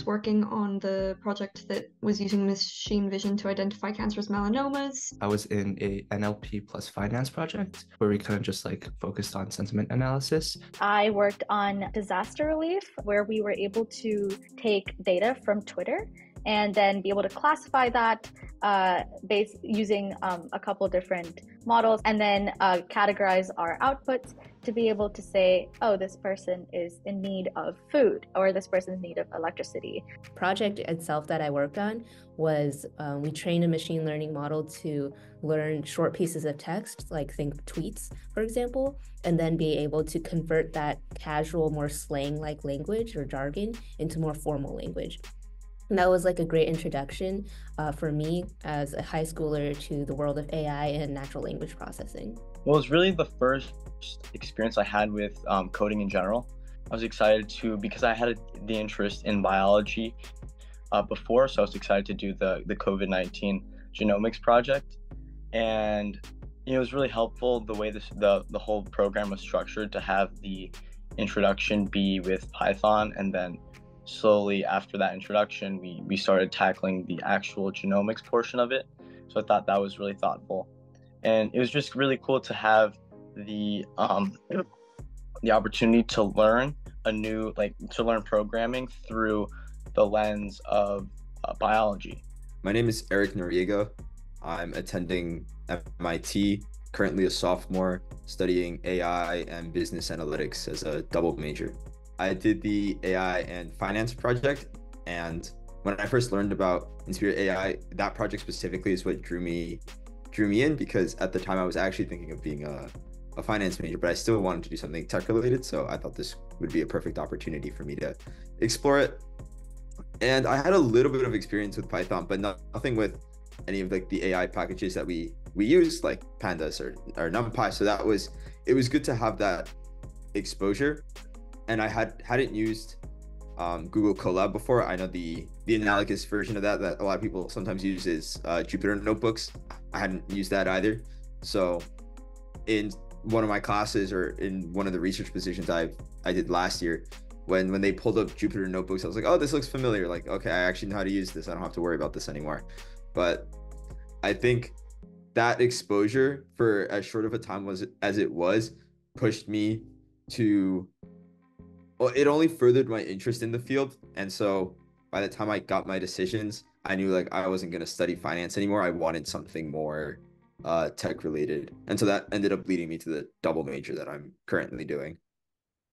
was working on the project that was using machine vision to identify cancerous melanomas. I was in a NLP plus finance project where we kind of just like focused on sentiment analysis. I worked on disaster relief where we were able to take data from Twitter and then be able to classify that uh, based using um, a couple different models and then uh, categorize our outputs to be able to say oh this person is in need of food or this person is need of electricity. Project itself that i worked on was um, we trained a machine learning model to learn short pieces of text like think tweets for example and then be able to convert that casual more slang like language or jargon into more formal language that was like a great introduction uh, for me as a high schooler to the world of AI and natural language processing. Well, it was really the first experience I had with um, coding in general. I was excited to because I had the interest in biology uh, before, so I was excited to do the the COVID nineteen genomics project, and it was really helpful the way this the the whole program was structured to have the introduction be with Python and then slowly after that introduction, we, we started tackling the actual genomics portion of it. So I thought that was really thoughtful. And it was just really cool to have the um, the opportunity to learn a new like to learn programming through the lens of uh, biology. My name is Eric Noriega. I'm attending MIT, currently a sophomore, studying AI and business analytics as a double major. I did the AI and finance project. And when I first learned about Inspirit AI, that project specifically is what drew me drew me in because at the time I was actually thinking of being a, a finance major, but I still wanted to do something tech related. So I thought this would be a perfect opportunity for me to explore it. And I had a little bit of experience with Python, but not, nothing with any of like the AI packages that we we use, like pandas or, or NumPy. So that was it was good to have that exposure and I had hadn't used um, Google Colab before. I know the the analogous version of that that a lot of people sometimes use is uh, Jupyter Notebooks. I hadn't used that either. So in one of my classes or in one of the research positions I I did last year, when when they pulled up Jupyter Notebooks, I was like, oh, this looks familiar. Like, okay, I actually know how to use this. I don't have to worry about this anymore. But I think that exposure for as short of a time was as it was pushed me to it only furthered my interest in the field. And so by the time I got my decisions, I knew like I wasn't going to study finance anymore. I wanted something more uh, tech related. And so that ended up leading me to the double major that I'm currently doing.